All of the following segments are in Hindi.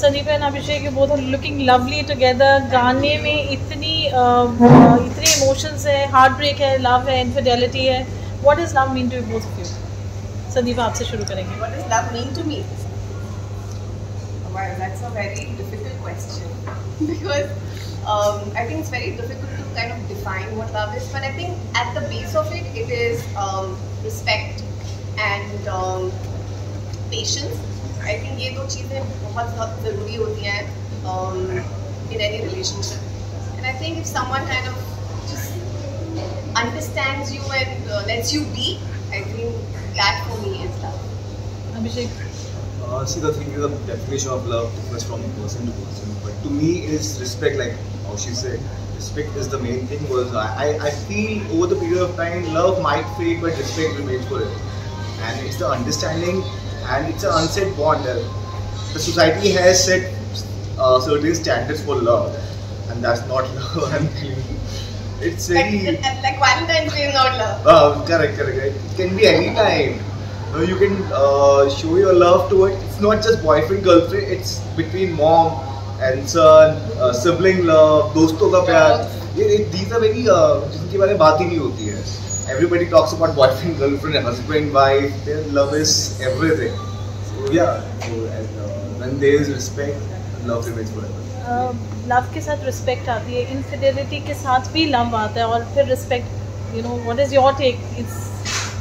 Sandeep and Abhishek you both are looking lovely together गाने में इतनी इतने इमोशंस है हार्ट ब्रेक है लव है इनफिडेलिटी है what is love mean to you both of you Sandeep आपसे शुरू करेंगे what is love mean to me Well, that's a very difficult question because um, I think it's very difficult to kind of define what love is. But I think at the base of it, it is um, respect and um, patience I think ये दो चीज़ें बहुत बहुत ज़रूरी होती हैं in any relationship and I think if someone kind of just understands you and uh, lets you be, I think that for me is love. Abhishek. Uh, see, the thing is, the definition of love differs from person to person. But to me, is respect. Like how she said, respect is the main thing. Because I, I feel over the period of time, love might fade, but respect remains forever. And it's the understanding and it's an unsaid bond. The society has set uh, certain standards for love, and that's not love. I'm telling you. It's very like, like Valentine's Day is not love. Uh, correct, correct, correct. It can be any time. You can uh, show your love to it. It's not just boyfriend girlfriend. It's between mom and son, uh, sibling love, दोस्तों का प्यार. ये these are very uh, जिनके बारे में बात ही नहीं होती है. everybody talks about boyfriend, girlfriend, husband, wife. Their love is everything. So yeah, so, and, uh, when there is respect, love remains forever. Love uh, के साथ रिस्पेक्ट आती है इनफिडेलिटी के साथ भी लव आता है और फिर respect you know what is your take it's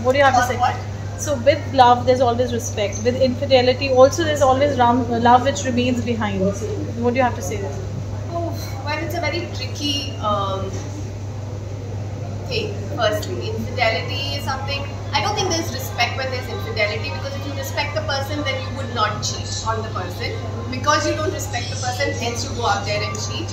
what you have to say so with love there's always respect with infidelity also there's always love which remains behind what do you have to say this oh, well it's a very tricky um, thing, firstly. Infidelity is something, I don't think there's respect when there's infidelity because if you respect the person, then you would not cheat on the person. Because you don't respect the person, hence you go out there and cheat.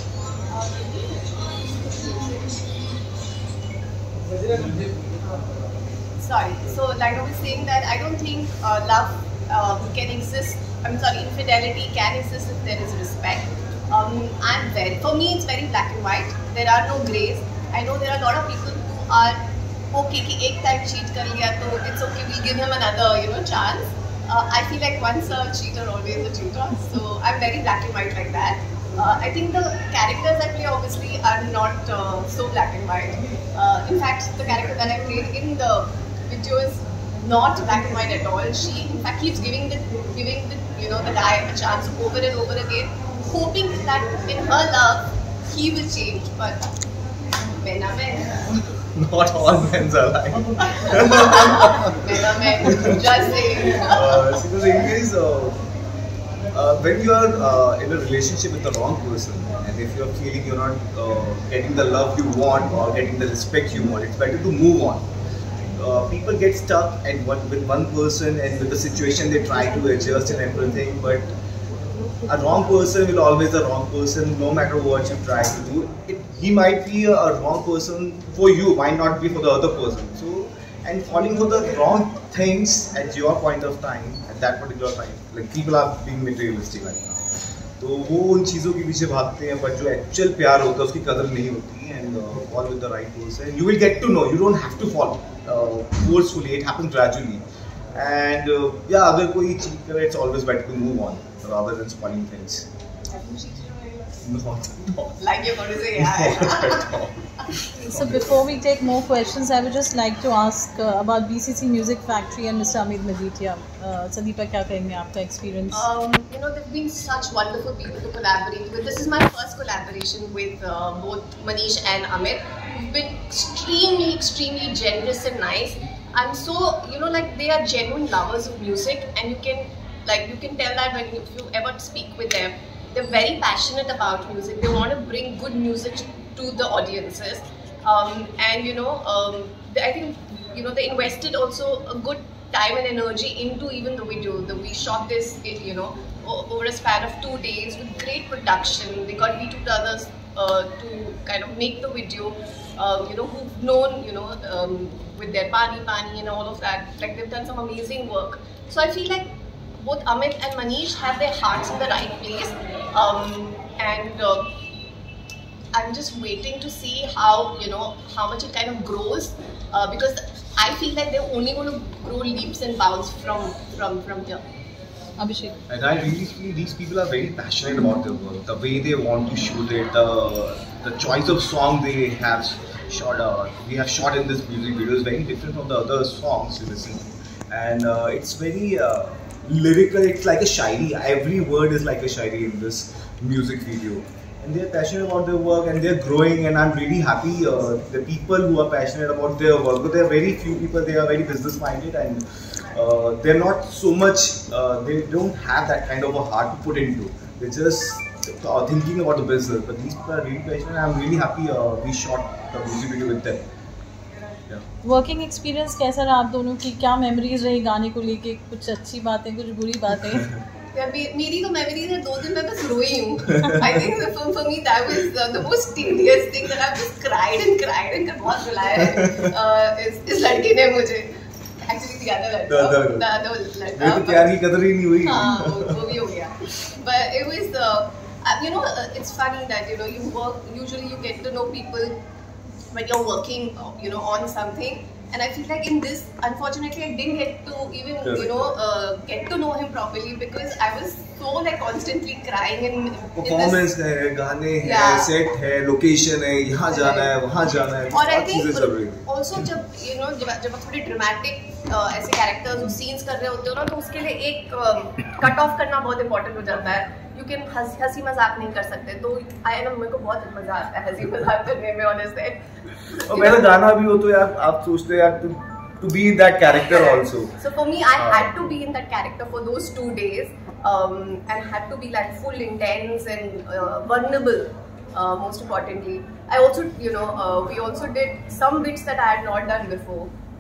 Sorry, so like I was saying that I don't think uh, love uh, can exist, I'm sorry, infidelity can exist if there is respect. Um, I'm very, for me it's very black and white. There are no grays. I know there are a lot of people are okay कि एक टाइम चीट कर लिया तो it's okay we'll give him another you know chance uh, I feel like once a cheater always a cheater so I'm very black and white like that uh, I think the characters I play obviously are not uh, so black and white uh, in fact the character that I played in the video is not black and white at all she in fact keeps giving the giving the you know the guy a chance over and over again hoping that in her love he will change but when I'm not all men are like. Just saying. Uh, see, the thing is, uh, uh, when you are uh, in a relationship with the wrong person, and if you are feeling you're not uh, getting the love you want or getting the respect you want, it's better to move on. Uh, people get stuck and one, with one person and with the situation they try to adjust and everything, but a wrong person will always a wrong person no matter what you try to do. It, he might be a, a, wrong person for you, might not be for the other person. So, and falling for the wrong things at your point of time, at that particular time, like people are being materialistic right now. तो वो उन चीज़ों के पीछे भागते हैं बट जो एक्चुअल प्यार होता है उसकी कदर नहीं होती and fall with the right person you will get to know you don't have to fall forcefully it happens gradually and या अगर कोई चीट करे it's always better to move on rather than spoiling So before we take more questions, I would just like to ask uh, about BCC Music Factory and Mr. Amit Maditya. Uh, Sandeepa, kya kahenge aapka experience? Um, you know, they've been such wonderful people to collaborate with. This is my first collaboration with uh, both Manish and Amit. They've been extremely, extremely generous and nice. I'm so, you know, like they are genuine lovers of music and you can, like, you can tell that when you, if you ever speak with them they're very passionate about music. They want to bring good music to the audiences, um, and you know, um, I think you know they invested also a good time and energy into even the video. The, we shot this, you know, over a span of two days with great production. They got V2 Brothers uh, to kind of make the video. Uh, you know, who've known, you know, um, with their Pani Pani and all of that. Like they've done some amazing work. So I feel like both Amit and Manish have their hearts in the right place. Um, and uh, I'm just waiting to see how, you know, how much it kind of grows. Uh, because I feel like they're only going to grow leaps and bounds from, from, from here. Abhishek. And I really feel these people are very passionate about their work. The way they want to shoot it, the the choice of song they have shot. Uh, we have shot in this music video is very different from the other songs you listen, to. and uh, it's very uh, lyrical. It's like a shairi. Every word is like a shairi in this music video. And they're passionate about their work and they're growing. And I'm really happy. Uh, the people who are passionate about their work, but there are very few people. They are very business minded and uh, they're not so much uh, they don't have that kind of a heart to put into they're just thinking about the business but these people are really passionate i'm really happy uh, we shot the music video with them working experience कैसा रहा आप दोनों की क्या मेमोरीज रही गाने को लेके कुछ अच्छी बातें कुछ बुरी बातें मेरी तो मेमोरीज है दो दिन मैं बस रोई हूँ I think for for me that was uh, the most tedious thing that I've just cried and cried and बहुत रुलाया है uh, इस इस लड़के ने मुझे एक्चुअली the other लड़का other लड़का मेरे तो प्यार की कदर ही नहीं हुई हाँ वो भी हो गया but it was uh, uh, you know uh, it's funny that you know you work usually you get to know people when you're working uh, you know on something and I feel like in this unfortunately I didn't get to even you know uh, get to know him properly because I was so like constantly crying in, in performance है गाने हैं Yeah. है लोकेशन है यहाँ जाना है वहाँ जाना है और आई बहुत चीज़ें चल रही थिंक थी ऑल्सो जब थोड़े ड्रामेटिक ऐसे कैरेक्टर्स सीन्स कर रहे होते हो ना तो उसके लिए एक कट ऑफ़ करना बहुत इंपॉर्टेंट हो जाता है यू कैन हँसी मज़ाक नहीं कर सकते तो आई नो मेरे को बहुत मज़ा आता है हँसी मज़ाक करने में ऑनेस्टली और पहले गाना भी हो तो यार आप सोचते हो यार to be that character also So for me, I Ah. had to be in that character for those two days, um, and had to be like full intense and uh, vulnerable. Uh, most importantly, I also, you know, uh, we also did some bits that I had not done before,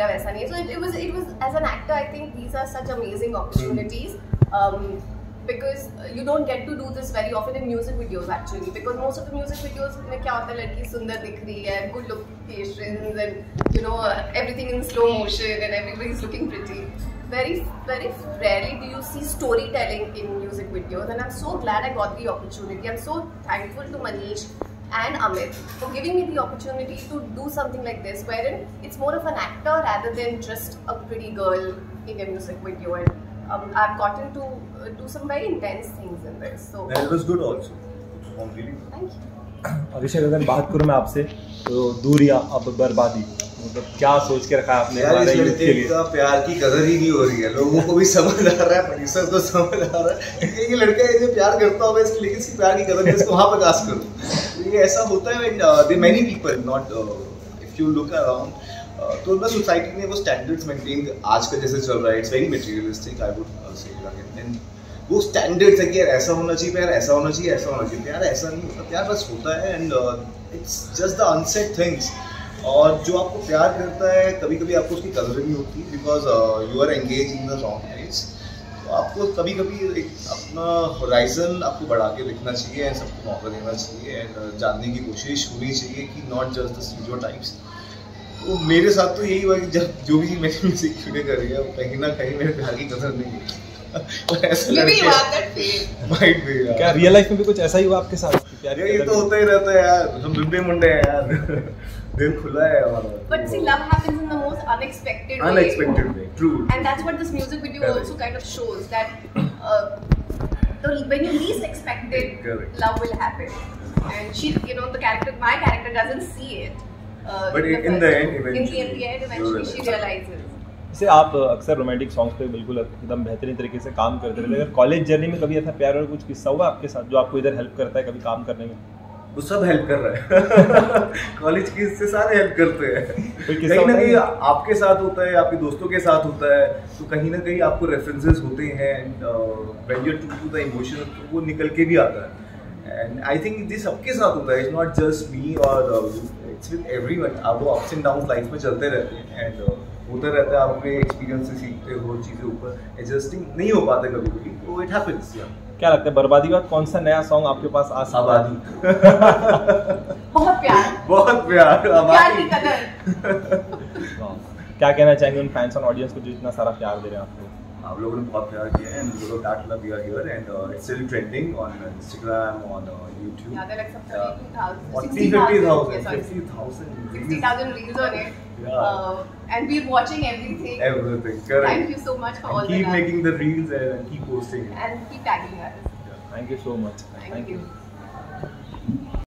मेरा वैसा नहीं है it was it was as an actor I think these are such amazing opportunities um, because you don't get to do this very often in music videos actually because most of the music videos में क्या होता है लड़की सुंदर दिख रही है good locations and you know everything in slow motion and everybody is looking pretty very very rarely do you see storytelling in music videos and I'm so glad I got the opportunity I'm so thankful to Manish and Amit for giving me the opportunity to do something like this, wherein it's more of an actor rather than just a pretty girl in a music video. And um, I've gotten to uh, do some very intense things in this. So it was good also really thank you. Abhishek अगर बात करूँ मैं आपसे तो दूरिया अब बर्बादी मतलब क्या सोच के रखा है आपने यार इस के लिए का प्यार की कदर ही नहीं हो रही है लोगों को भी समझ आ रहा है प्रोड्यूसर को समझ आ रहा है ये लड़का है जो प्यार करता होगा इसकी लेकिन इसकी प्यार की कदर मैं इसको वहाँ प्रकाश करूँ तो ये ऐसा होता है they many people not if you look around तो बस सोसाइटी में वो स्टैंडर्ड्स मेंटेन आज का जैसे चल रहा है it's very materialistic I would say वो स्टैंडर्ड्स है कि यार ऐसा होना चाहिए प्यार ऐसा होना चाहिए, ऐसा होना चाहिए प्यार ऐसा नहीं होता, प्यार बस होता है and it's just the unsaid things और जो आपको प्यार करता है कभी कभी आपको उसकी कदर नहीं होती because you are engage in the wrong place तो आपको कभी कभी एक अपना होराइजन आपको बढ़ा के लिखना चाहिए एंड सबको मौका देना चाहिए एंड जानने की कोशिश होनी चाहिए कि not just the stereotypes तो मेरे साथ तो यही हुआ कि जब जो भी मेरी म्यूज़िक वीडियो कर रही है वो कहीं ना कहीं मेरे प्यार की कदर नहीं है और ऐसे लड़के क्या रियल लाइफ में भी कुछ ऐसा ही हुआ आपके साथ? यार ये तो होता ही रहता है यार। हम मुंडे हैं यार। दिल खुला है हमारा but see love happens in the most unexpected unexpected way true and that's what this music video also kind of shows that the when you least expected love will happen and she you know the character my character doesn't see it but in the end eventually she realizes से आप uh, अक्सर रोमांटिक सॉन्ग्स पे बिल्कुल एकदम बेहतरीन तरीके से काम करते रहे कॉलेज जर्नी में कभी ऐसा प्यार और कुछ किस्सा हुआ आपके साथ जो आपको इधर हेल्प करता है कभी काम करने में? वो सब हेल्प कर रहा है। कॉलेज के इससे सारे हेल्प करते हैं। कहीं ना कहीं आपके साथ होता है आपके दोस्तों के साथ होता है तो कहीं ना कहीं आपको रेफरेंसेस होते हैं you to to the emotion तो वो निकल के भी आता है। एंड आई थिंक ये सबके साथ होता है इट्स नॉट जस्ट मी और इट्स विद एवरीवन आप वो अप्स एंड डाउन लाइफ में चलते रहते हैं एंड होता रहता है आप अपने एक्सपीरियंस से सीखते हो चीज़ें ऊपर एडजस्टिंग नहीं हो पाते कभी कभी तो इट हैपेंस या क्या लगता है बर्बादी के बाद कौन सा नया सॉन्ग आपके पास आ सकता है? आबादी। बहुत प्यार। बहुत प्यार आबादी। क्या कहना चाहेंगे उन फैंस और ऑडियंस को जो इतना सारा प्यार दे रहे हैं आपको? आप लोगों ने बहुत प्यार किया है and of that love we are here and it's still trending on Instagram on YouTube Yeah, they're like some 32,000, 40 60,000, 50,000 yeah, 50,000 60,000 reels on it. Yeah. Uh, and we're watching everything. everything correct Thank you so much for and all and the keep making the reels and keep posting And keep tagging us. Thank you so much Thank Thank you. you.